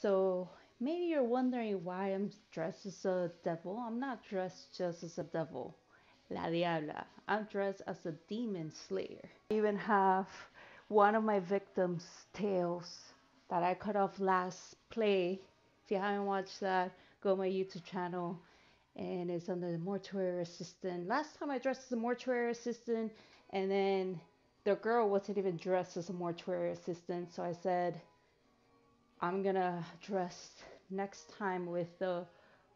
So maybe you're wondering why I'm dressed as a devil. I'm not dressed just as a devil. La Diabla. I'm dressed as a demon slayer. I even have one of my victims' tails that I cut off last play. If you haven't watched that, go my YouTube channel and it's under the mortuary assistant. Last time I dressed as a mortuary assistant, and then the girl wasn't even dressed as a mortuary assistant. So I said, I'm gonna dress next time with the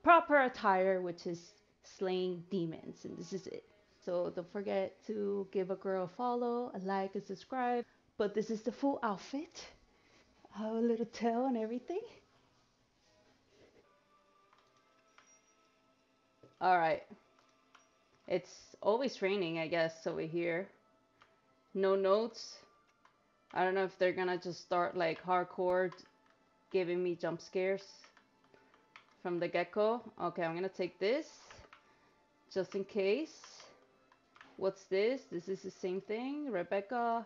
proper attire, which is slaying demons, and this is it. So don't forget to give a girl a follow, a like, and subscribe. But this is the full outfit. Have a little tail and everything. All right. It's always raining, I guess, over here. No notes. I don't know if they're gonna just start like hardcore giving me jump scares from the get-go. Okay, I'm gonna take this just in case. What's this? This is the same thing. Rebecca.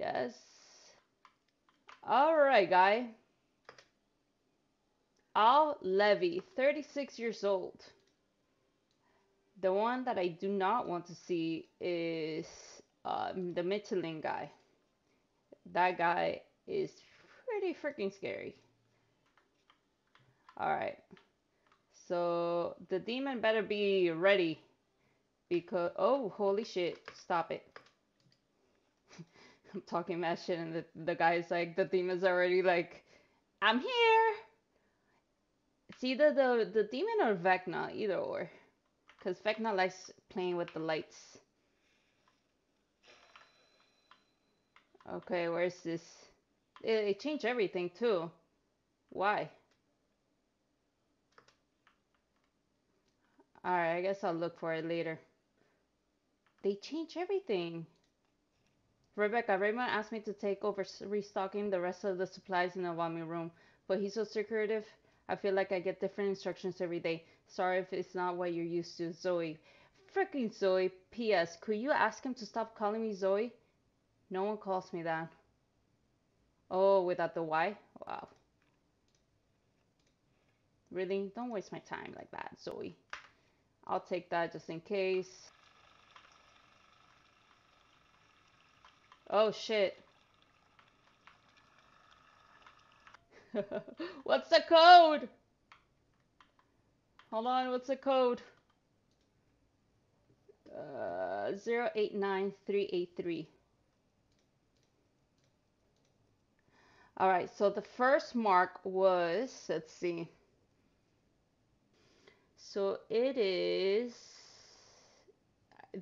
Yes. All right, guy. Al Levy, 36 years old. The one that I do not want to see is um, the Michelin guy. That guy is pretty freaking scary. Alright. So the demon better be ready. Because, oh, holy shit. Stop it. I'm talking mad shit and the, the guy's like, the demon's already like, I'm here. It's either the, the demon or Vecna, either or. Because Vecna likes playing with the lights. Okay, where's this? It, changed everything too. Why? Alright, I guess I'll look for it later. They change everything. Rebecca, Raymond asked me to take over restocking the rest of the supplies in the vomit room, but he's so secretive. I feel like I get different instructions every day. Sorry if it's not what you're used to, Zoe. Freaking Zoe. P.S. Could you ask him to stop calling me Zoe? No one calls me that. Oh, without the Y? Wow. Really? Don't waste my time like that, Zoe. I'll take that just in case. Oh, shit. what's the code? Hold on, what's the code? Uh, 089383. All right, so the first mark was, let's see. So it is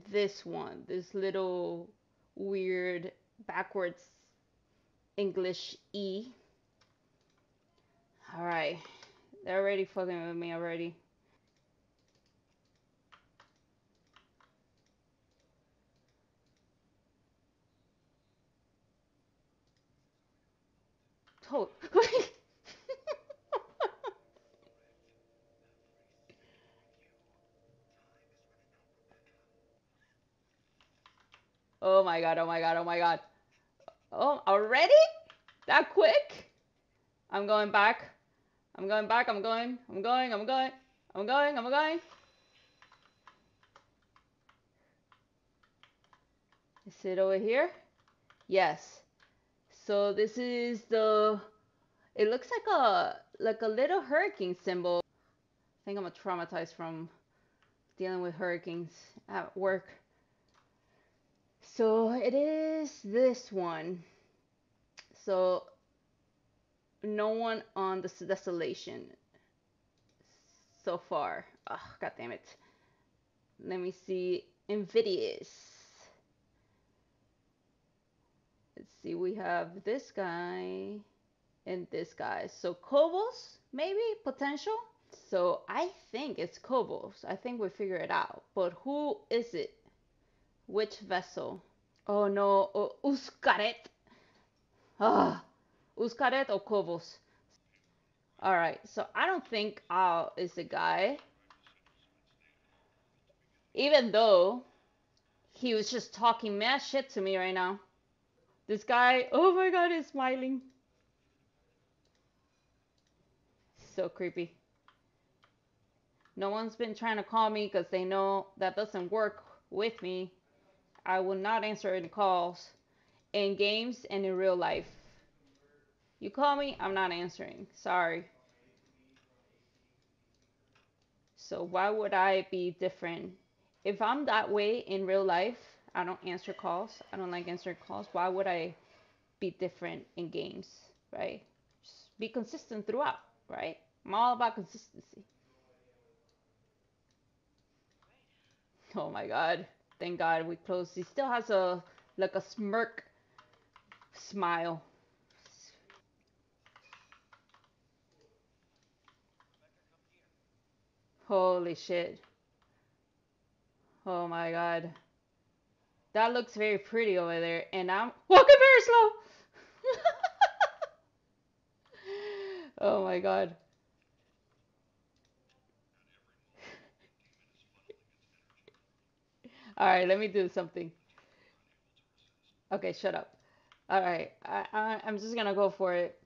this one, this little weird backwards English E. All right, they're already fucking with me already. Oh, oh my god, oh my god, oh my god. Oh, already? That quick? I'm going back. I'm going back, I'm going, I'm going, I'm going, I'm going, I'm going. Is it over here? Yes. So this is the, it looks like a, like a little hurricane symbol. I think I'm traumatized from dealing with hurricanes at work. So it is this one. So no one on this desolation so far. Oh, God damn it. Let me see. Invidious. Let's see. We have this guy and this guy. So Kobos, maybe potential. So I think it's Kobos. I think we figure it out. But who is it? Which vessel? Oh no, oh, Uskaret. Ah, Uskaret or Kobos? Alright, so I don't think Al is the guy. Even though he was just talking mad shit to me right now. This guy, oh my god, is smiling. So creepy. No one's been trying to call me because they know that doesn't work with me. I will not answer any calls in games and in real life. You call me, I'm not answering. Sorry. So why would I be different? If I'm that way in real life, I don't answer calls. I don't like answering calls. Why would I be different in games, right? Just be consistent throughout, right? I'm all about consistency. Oh my god. Thank God we closed. He still has a like a smirk smile. Holy shit. Oh my god. That looks very pretty over there. And I'm walking very slow. oh my god. Alright, let me do something. Okay, shut up. Alright, I, I, I'm just gonna go for it.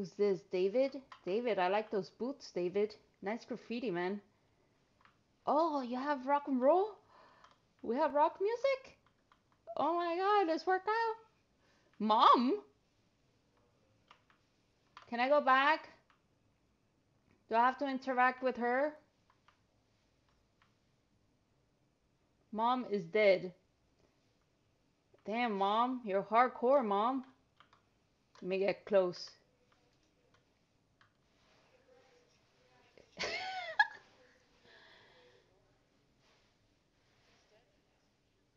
Who's this? David? David, I like those boots, David. Nice graffiti, man. Oh, you have rock and roll? We have rock music? Oh my god, let's work out. Mom? Can I go back? Do I have to interact with her? Mom is dead. Damn, mom. You're hardcore, mom. Let me get close.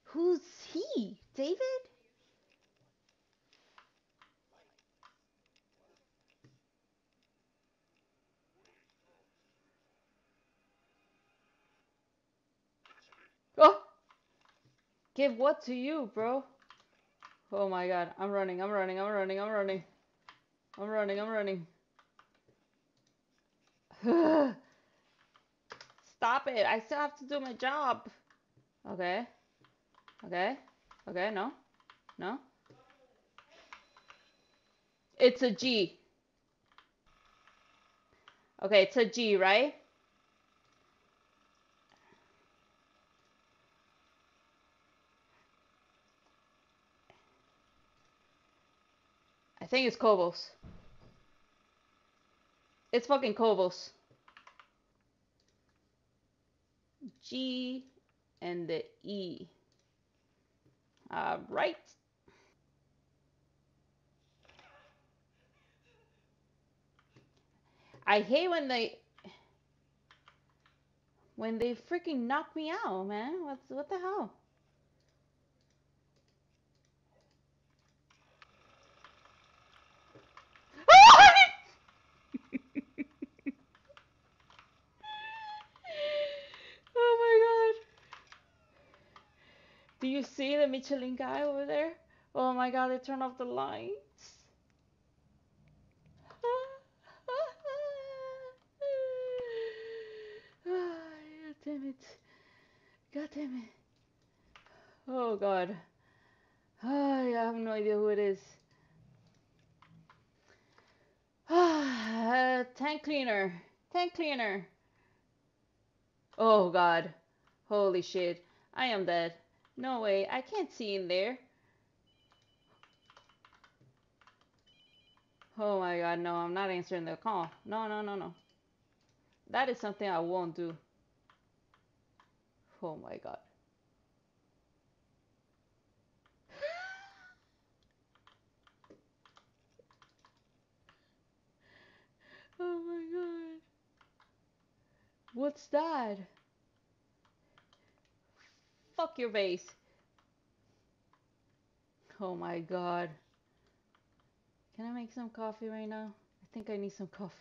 Who's he? David? Oh! Give what to you, bro? Oh my god. I'm running, I'm running, I'm running, I'm running. I'm running, I'm running. Stop it. I still have to do my job. Okay. Okay. Okay, no. No. It's a G. Okay, it's a G, right? I think it's Kovos. It's fucking Kovos. G and the E. All right. I hate when they when they freaking knock me out, man. What's what the hell? oh my god. Do you see the Michelin guy over there? Oh my god, they turned off the lights. God damn it. God damn it. Oh god. I have no idea who it is. Ah, tank cleaner. Tank cleaner. Oh god. Holy shit. I am dead. No way. I can't see in there. Oh my god, no, I'm not answering the call. No, no, no, no. That is something I won't do. Oh my god. oh my god. What's that? Fuck your base. Oh my god. Can I make some coffee right now? I think I need some coffee.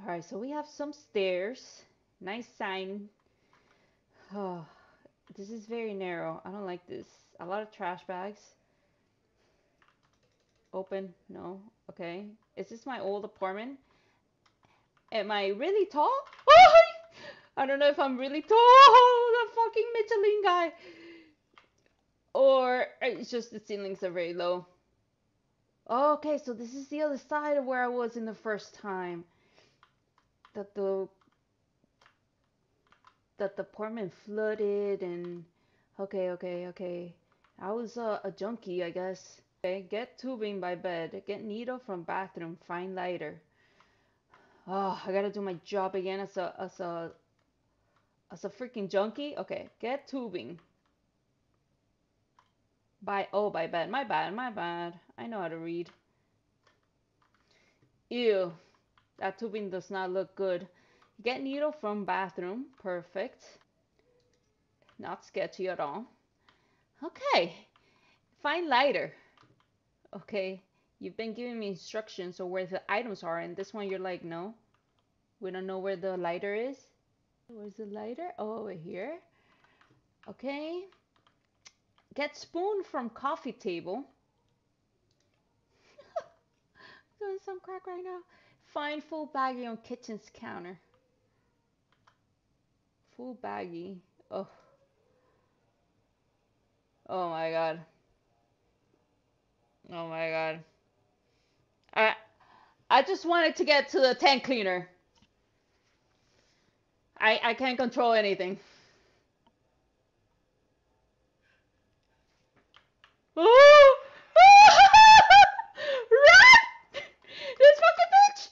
Alright, so we have some stairs. Nice sign. Oh, this is very narrow. I don't like this. A lot of trash bags. Open. No. Okay. Is this my old apartment? Am I really tall? Oh! I don't know if I'm really tall, the fucking Michelin guy, or it's just the ceilings are very low. Okay, so this is the other side of where I was in the first time. That the that the apartment flooded and okay, okay, okay. I was uh, a junkie, I guess. Okay, get tubing by bed. Get needle from bathroom. Find lighter. Oh, I gotta do my job again as a as a as a freaking junkie. Okay, get tubing. By oh by bad, My bad, my bad. I know how to read. Ew. That tubing does not look good. Get needle from bathroom. Perfect. Not sketchy at all. Okay. Find lighter. Okay. You've been giving me instructions on where the items are, and this one you're like, no. We don't know where the lighter is. Where's the lighter? Oh, over here. Okay. Get spoon from coffee table. Doing some crack right now. Find full baggie on kitchen's counter. Full baggie. Oh. Oh my god. Oh my god. I I just wanted to get to the tank cleaner. I I can't control anything. Oh! Run! This fucking bitch!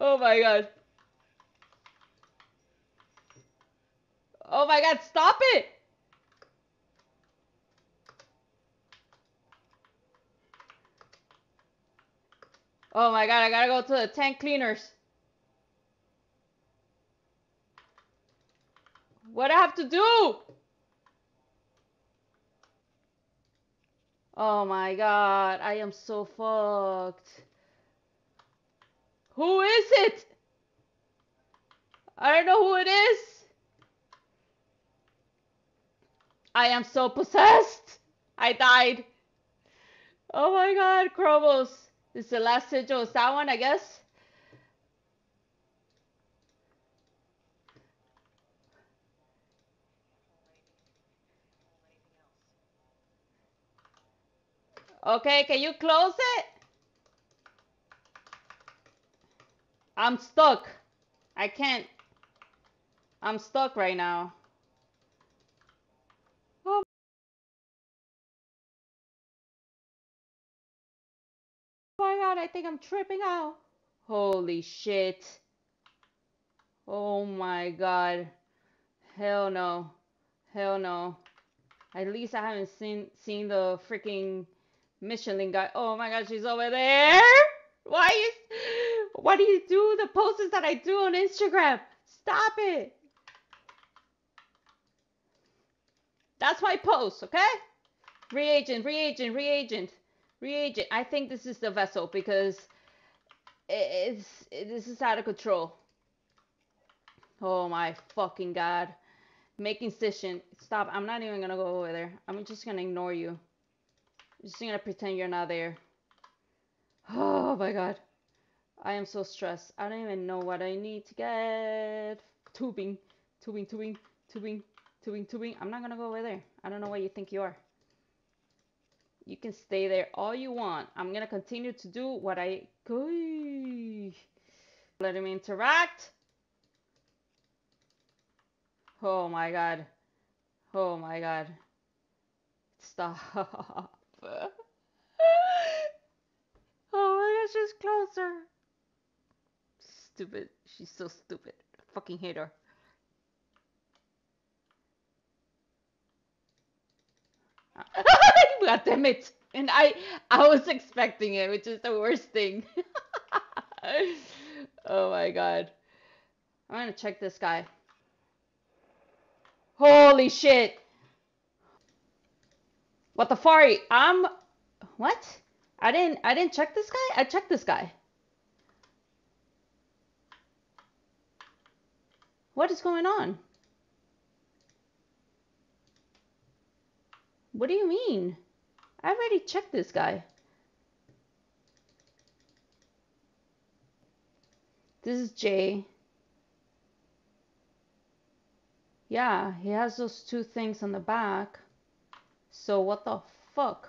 oh my god. Oh my god, stop it! Oh my god, I gotta go to the tank cleaners. What I have to do? Oh my god, I am so fucked. Who is it? I don't know who it is. I am so possessed. I died. Oh my god, Krobos. This is the last sigil. That one, I guess? Okay, can you close it? I'm stuck. I can't. I'm stuck right now. My god, I think I'm tripping out. Holy shit. Oh my god. Hell no. Hell no. At least I haven't seen seen the freaking Michelin guy. Oh my god, she's over there. Why is why do you do the posts that I do on Instagram? Stop it. That's my post, okay? Reagent, reagent, reagent, reagent. I think this is the vessel because it's it, this is out of control. Oh my fucking god. Making station. Stop. I'm not even gonna go over there. I'm just gonna ignore you. I'm just gonna pretend you're not there. Oh my god. I am so stressed. I don't even know what I need to get. Tubing, tubing, tubing, tubing, tubing, tubing. I'm not gonna go over there. I don't know what you think you are. You can stay there all you want. I'm gonna continue to do what I. Let him interact. Oh my god. Oh my god. Stop. oh my gosh, she's closer. Stupid. She's so stupid. I fucking hate her. God damn it. And I I was expecting it, which is the worst thing. oh my god. I'm gonna check this guy. Holy shit. What the fari? I'm what? I didn't I didn't check this guy? I checked this guy. What is going on? What do you mean? I already checked this guy. This is Jay. Yeah, he has those two things on the back. So what the fuck?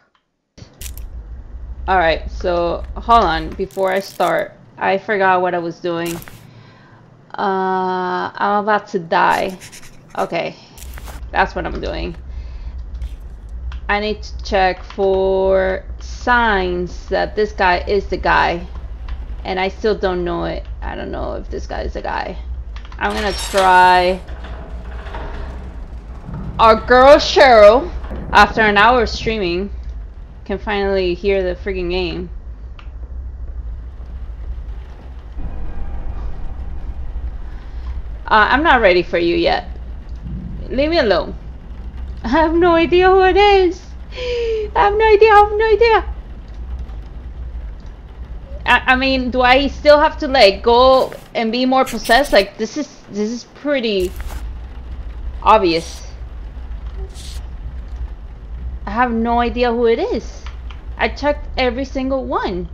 Alright, so hold on. Before I start, I forgot what I was doing. Uh, I'm about to die. Okay, that's what I'm doing. I need to check for signs that this guy is the guy. And I still don't know it. I don't know if this guy is the guy. I'm gonna try our girl Cheryl, after an hour of streaming, can finally hear the freaking game. Uh, I'm not ready for you yet. Leave me alone. I have no idea who it is. I have no idea. I have no idea. I, I mean, do I still have to like go and be more possessed? Like this is this is pretty obvious. I have no idea who it is. I checked every single one.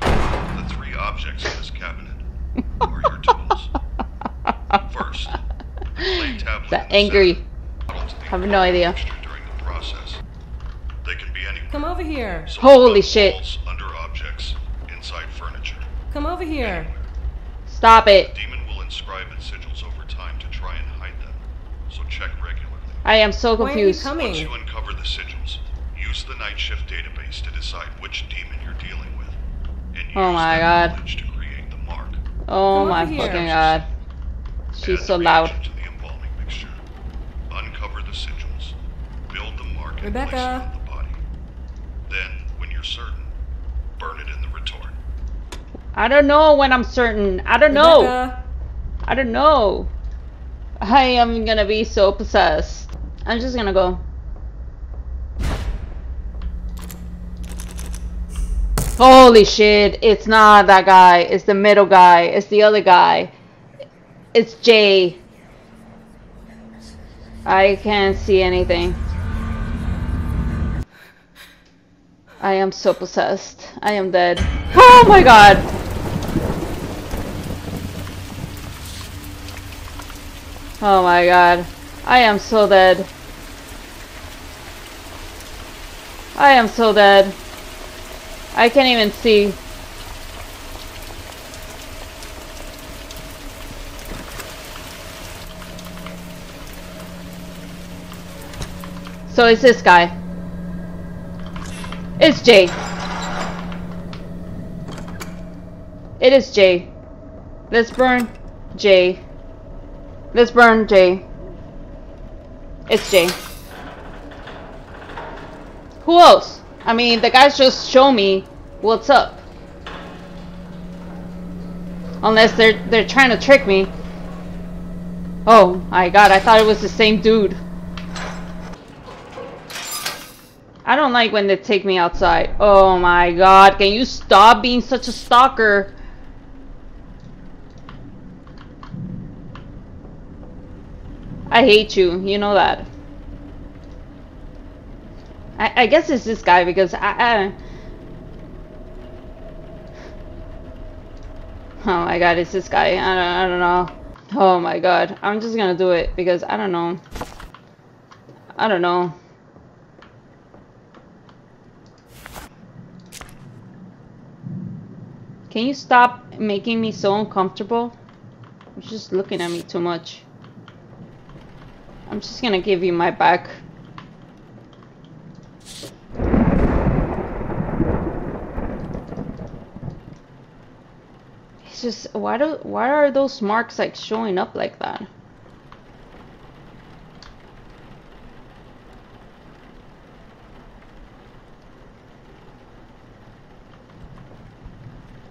The three objects in this cabinet are your tools. First, the clay tablet. That the angry. Center. Bottles of Have no idea. During the process. They can be anywhere. Come over here. So Holy shit. walls, under objects, inside furniture. Come over here. Stop it. Demon will inscribe its sigils over time to try and hide them. So check regularly. I am so confused. Why are you confused. coming? Once you uncover the sigils, use the night shift database to decide which demon you're dealing with. And oh use Oh my God. to create the mark. Oh Come my over here. fucking god. She's Add so the loud. reagent to the embalming mixture. Uncover the sigils. Build the mark and place it Rebecca. the body. Then, when you're certain, burn it in the retort. I don't know when I'm certain. I don't know. I don't know. I am gonna be so possessed. I'm just gonna go. Holy shit, it's not that guy. It's the middle guy. It's the other guy. It's Jay. I can't see anything. I am so possessed. I am dead. Oh my god! Oh my god. I am so dead. I am so dead. I can't even see. So it's this guy. It's Jay. It is Jay. Let's burn Jay. Let's burn Jay. It's Jay. Who else? I mean, the guys just show me what's up. Unless they're they're trying to trick me. Oh my god, I thought it was the same dude. I don't like when they take me outside. Oh my god, can you stop being such a stalker? I hate you, you know that. I, I guess it's this guy because I, I... Oh my god, it's this guy. I don't, I don't know. Oh my god. I'm just gonna do it because I don't know. I don't know. Can you stop making me so uncomfortable? You're just looking at me too much. I'm just gonna give you my back. It's just why do why are those marks like showing up like that?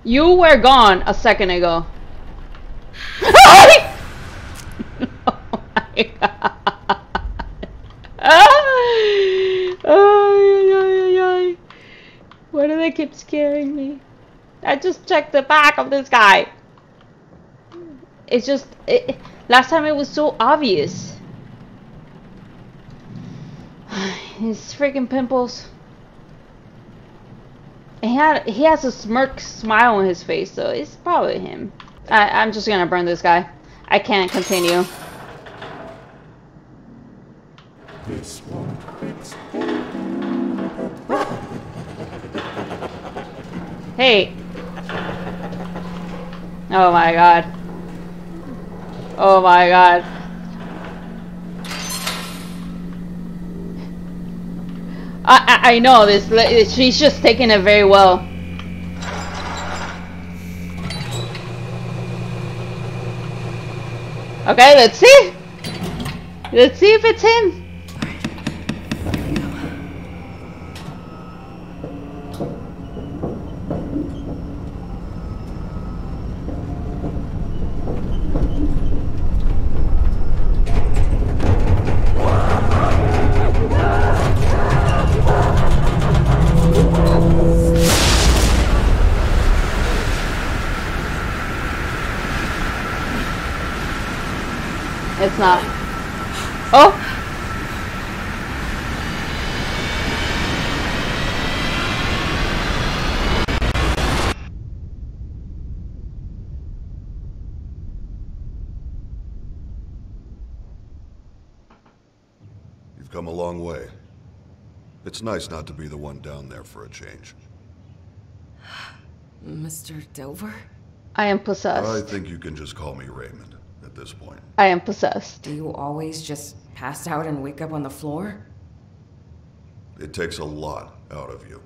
You were gone a second ago. oh my god. Ay, ay, ay. Why do they keep scaring me? I just checked the back of this guy. It's just it, last time it was so obvious. His freaking pimples. He had he has a smirk smile on his face, so it's probably him. I, I'm just gonna burn this guy. I can't continue. This won't Hey. Oh my god. Oh my god. I, I, know this. She's just taking it very well. Okay, let's see. Let's see if it's him. It's not. Oh! You've come a long way. It's nice not to be the one down there for a change. Mr. Delver? I am possessed. I think you can just call me Raymond at this point. I am possessed. Do you always just pass out and wake up on the floor? It takes a lot out of you.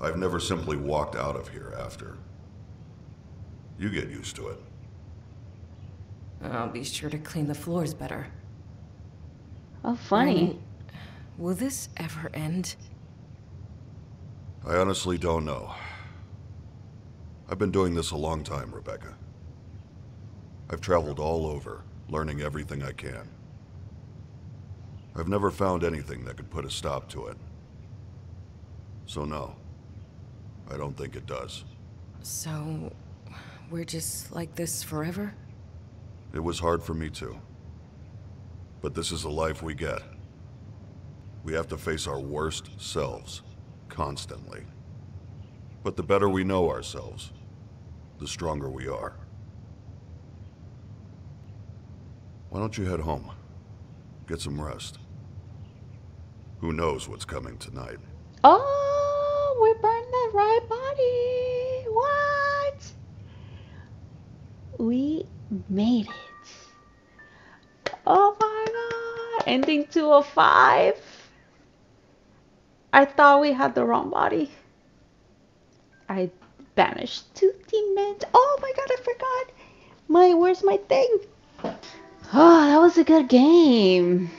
I've never simply walked out of here after. You get used to it. I'll be sure to clean the floors better. Oh, funny. Will this ever end? I honestly don't know. I've been doing this a long time, Rebecca. I've traveled all over, learning everything I can. I've never found anything that could put a stop to it. So, no, I don't think it does. So, we're just like this forever? It was hard for me too. But this is the life we get. We have to face our worst selves, constantly. But the better we know ourselves, the stronger we are. Why don't you head home? Get some rest. Who knows what's coming tonight? Oh, we burned the right body. What? We made it. Oh my god. Ending 205. I thought we had the wrong body. I banished two demons. Oh my god, I forgot. My where's my thing? Oh, that was a good game.